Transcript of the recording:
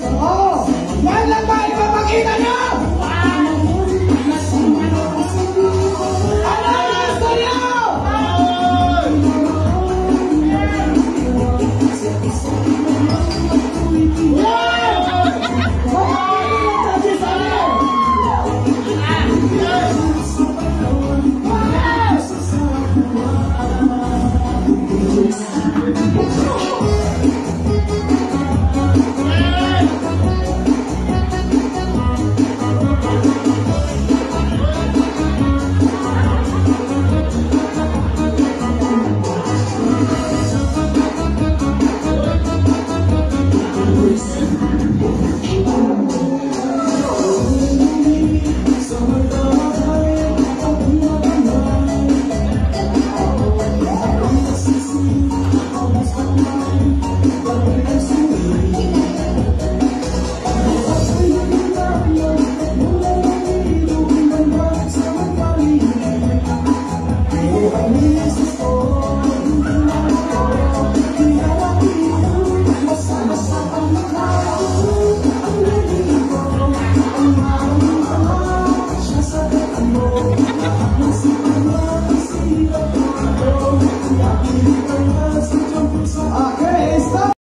The Lord